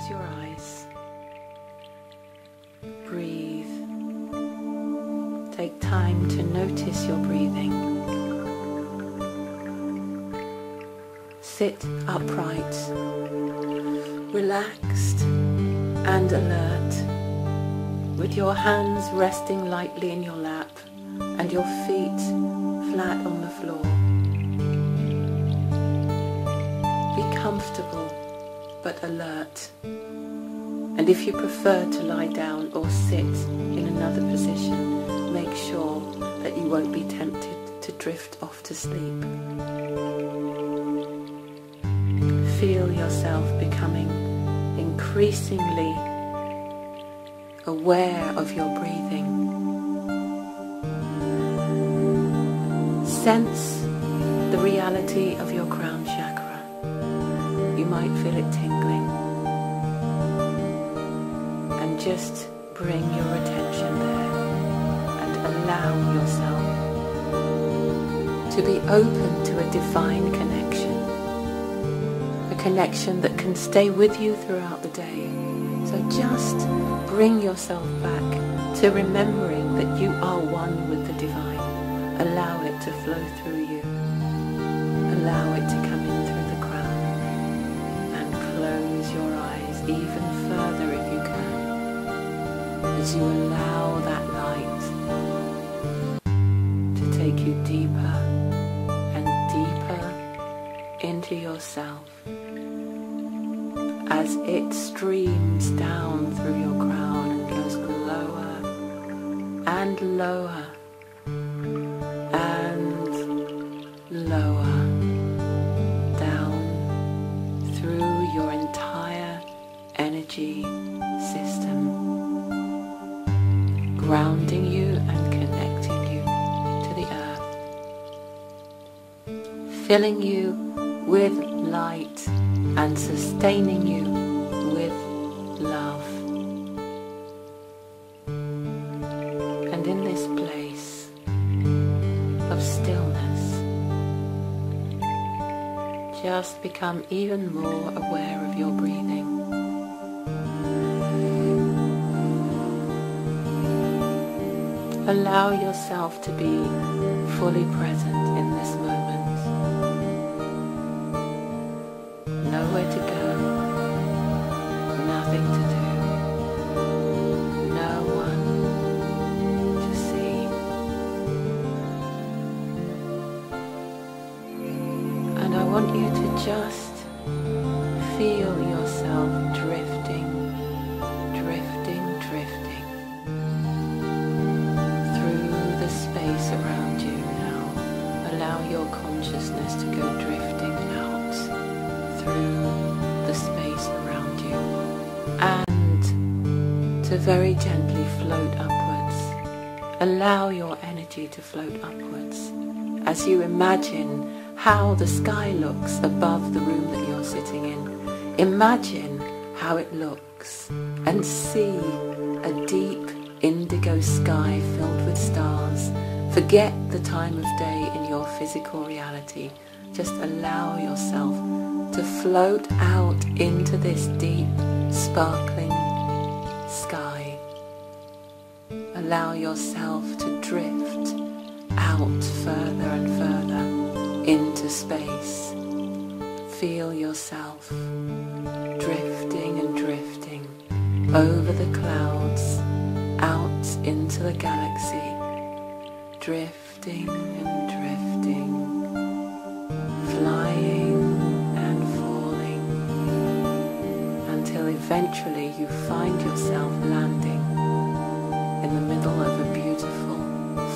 close your eyes. Breathe. Take time to notice your breathing. Sit upright, relaxed and alert, with your hands resting lightly in your lap and your feet flat on the floor. Be comfortable but alert. And if you prefer to lie down or sit in another position, make sure that you won't be tempted to drift off to sleep. Feel yourself becoming increasingly aware of your breathing. Sense the reality of your crown might feel it tingling. And just bring your attention there and allow yourself to be open to a divine connection. A connection that can stay with you throughout the day. So just bring yourself back to remembering that you are one with the divine. Allow it to flow through you. Allow it to close your eyes even further if you can. As you allow that light to take you deeper and deeper into yourself as it streams down through your crown and goes lower and lower filling you with light and sustaining you with love. And in this place of stillness, just become even more aware of your breathing. Allow yourself to be fully present Allow your consciousness to go drifting out through the space around you and to very gently float upwards. Allow your energy to float upwards as you imagine how the sky looks above the room that you're sitting in. Imagine how it looks and see a deep indigo sky filled with stars. Forget the time of day physical reality. Just allow yourself to float out into this deep, sparkling sky. Allow yourself to drift out further and further into space. Feel yourself drifting and drifting over the clouds out into the galaxy, drifting and drifting, flying and falling, until eventually you find yourself landing in the middle of a beautiful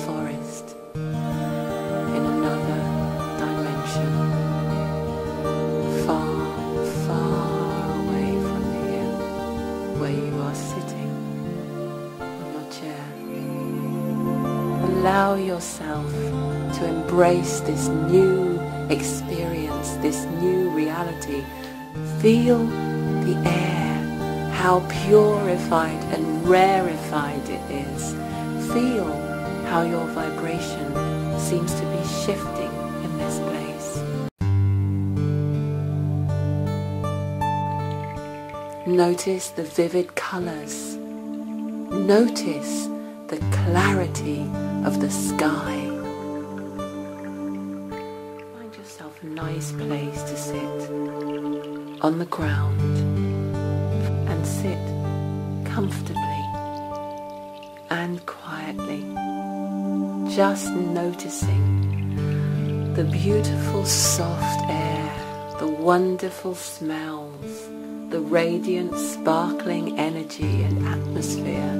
forest in another dimension, far, far away from here, where you are sitting Allow yourself to embrace this new experience, this new reality. Feel the air, how purified and rarefied it is. Feel how your vibration seems to be shifting in this place. Notice the vivid colors. Notice the clarity of the sky. Find yourself a nice place to sit on the ground and sit comfortably and quietly, just noticing the beautiful soft air, wonderful smells, the radiant sparkling energy and atmosphere,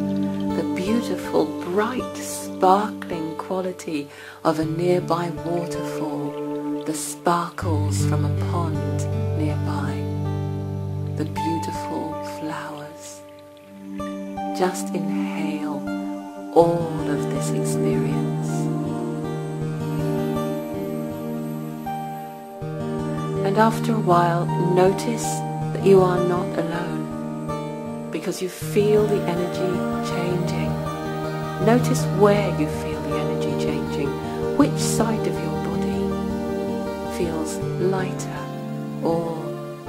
the beautiful bright sparkling quality of a nearby waterfall, the sparkles from a pond nearby, the beautiful flowers. Just inhale all of this experience. And after a while, notice that you are not alone because you feel the energy changing. Notice where you feel the energy changing, which side of your body feels lighter or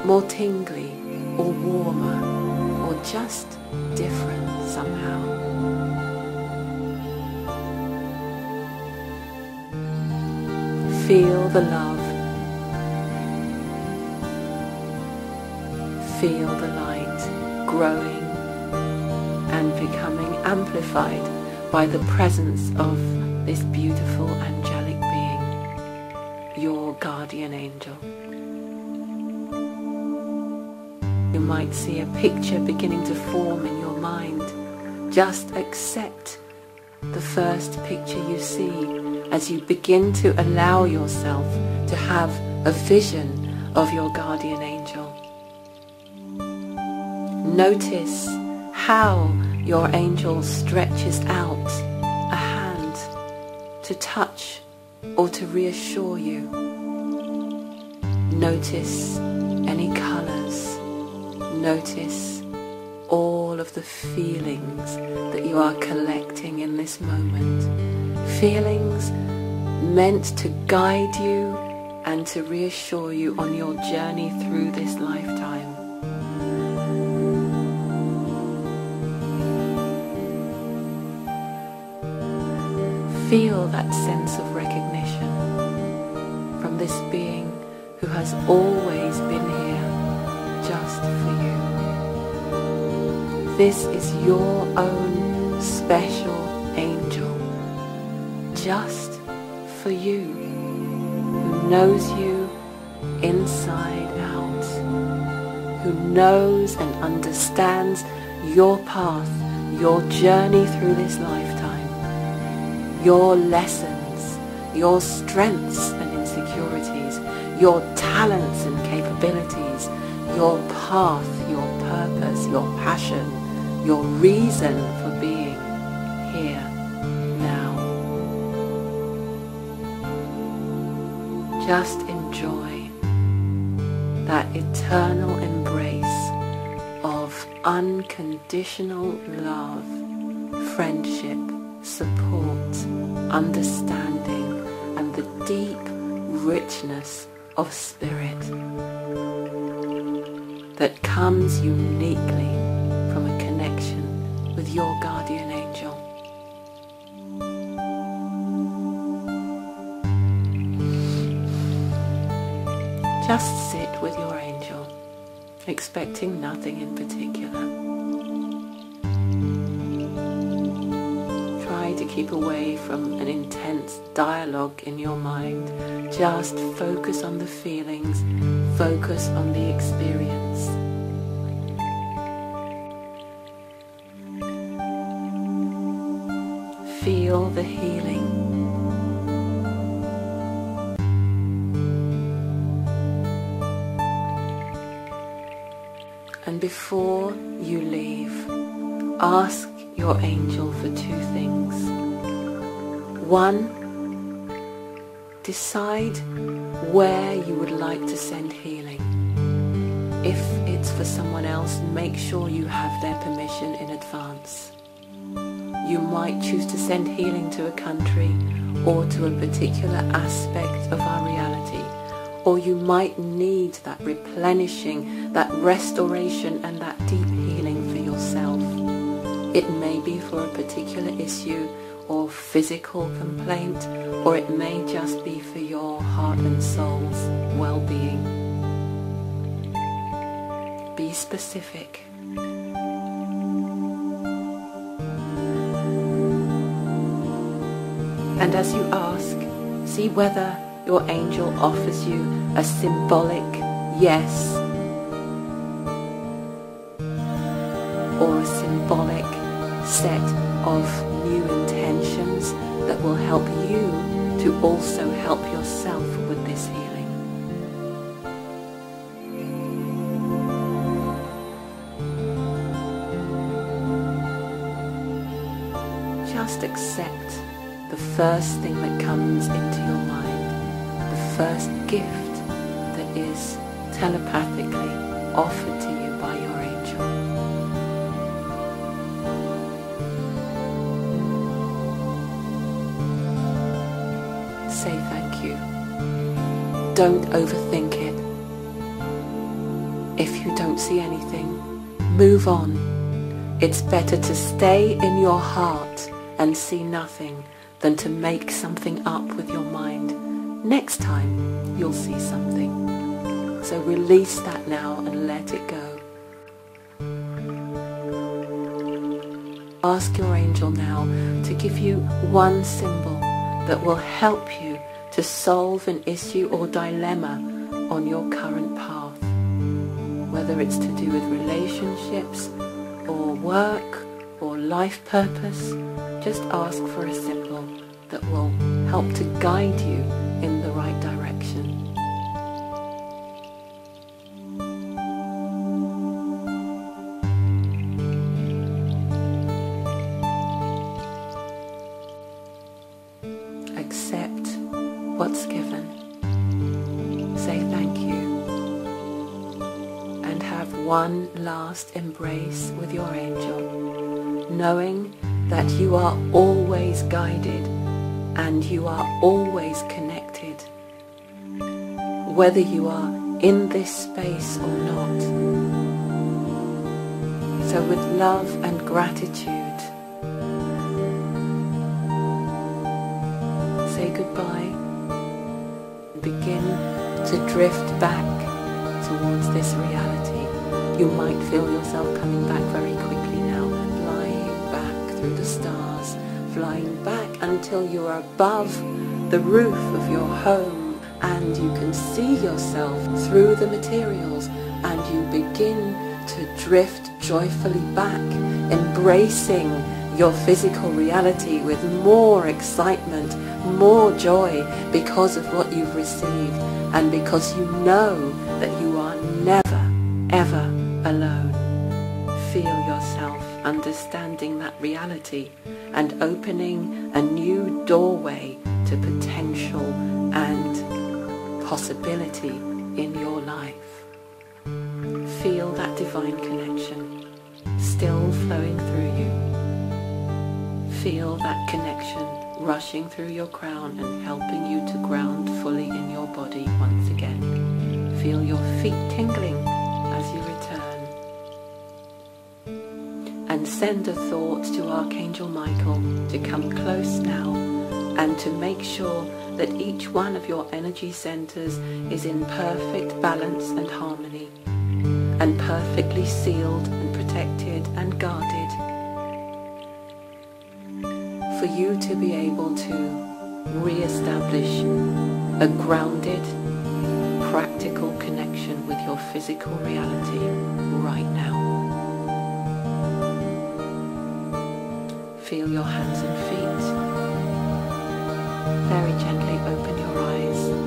more tingly or warmer or just different somehow. Feel the love. Feel the light growing and becoming amplified by the presence of this beautiful angelic being, your guardian angel. You might see a picture beginning to form in your mind. Just accept the first picture you see as you begin to allow yourself to have a vision of your guardian angel. Notice how your angel stretches out a hand to touch or to reassure you. Notice any colors Notice all of the feelings that you are collecting in this moment. Feelings meant to guide you and to reassure you on your journey through this lifetime. Feel that sense of recognition from this being who has always been here just for you. This is your own special angel, just for you, who knows you inside out, who knows and understands your path, your journey through this lifetime, your lessons, your strengths and insecurities, your talents and capabilities, your path, your purpose, your passion, your reason for being here now. Just enjoy that eternal embrace of unconditional love, friendship, understanding, and the deep richness of spirit that comes uniquely from a connection with your guardian angel. Just sit with your angel, expecting nothing in particular. Keep away from an intense dialogue in your mind. Just focus on the feelings, focus on the experience. Feel the healing. And before you leave, ask your angel for two things. One, decide where you would like to send healing. If it's for someone else, make sure you have their permission in advance. You might choose to send healing to a country or to a particular aspect of our reality, or you might need that replenishing, that restoration and that deep. It may be for a particular issue or physical complaint, or it may just be for your heart and soul's well-being. Be specific. And as you ask, see whether your angel offers you a symbolic yes or a symbolic set of new intentions that will help you to also help yourself with this healing. Just accept the first thing that comes into your mind, the first gift that is telepathically offered to you Don't overthink it. If you don't see anything, move on. It's better to stay in your heart and see nothing than to make something up with your mind. Next time, you'll see something. So release that now and let it go. Ask your angel now to give you one symbol that will help you to solve an issue or dilemma on your current path. Whether it's to do with relationships or work or life purpose, just ask for a symbol that will help to guide you one last embrace with your angel, knowing that you are always guided and you are always connected, whether you are in this space or not. So with love and gratitude, say goodbye and begin to drift back towards this reality. You might feel yourself coming back very quickly now, flying back through the stars, flying back until you are above the roof of your home and you can see yourself through the materials and you begin to drift joyfully back, embracing your physical reality with more excitement, more joy because of what you've received and because you know that you are never, ever alone. Feel yourself understanding that reality and opening a new doorway to potential and possibility in your life. Feel that divine connection still flowing through you. Feel that connection rushing through your crown and helping you to ground fully in your body once again. Feel your feet tingling send a thought to Archangel Michael to come close now and to make sure that each one of your energy centers is in perfect balance and harmony and perfectly sealed and protected and guarded for you to be able to re-establish a grounded, practical connection with your physical reality right now. Feel your hands and feet. Very gently open your eyes.